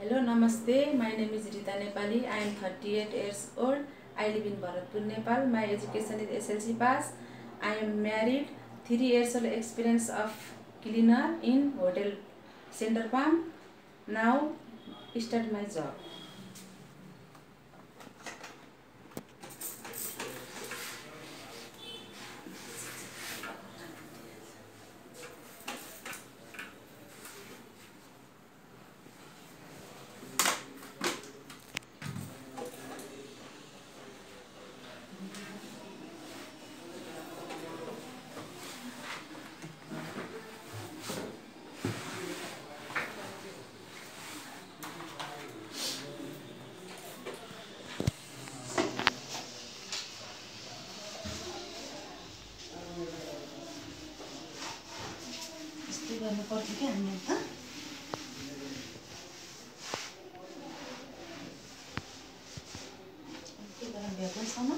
Hello, Namaste. My name is Rita Nepali. I am 38 years old. I live in Bharatpur, Nepal. My education is SLC pass. I am married. Three years of experience of cleaner in hotel Center Palm. Now start my job. त्यो गर्नुपर्छ क्या हामी त? त्यही कारण भ्याएको छैन?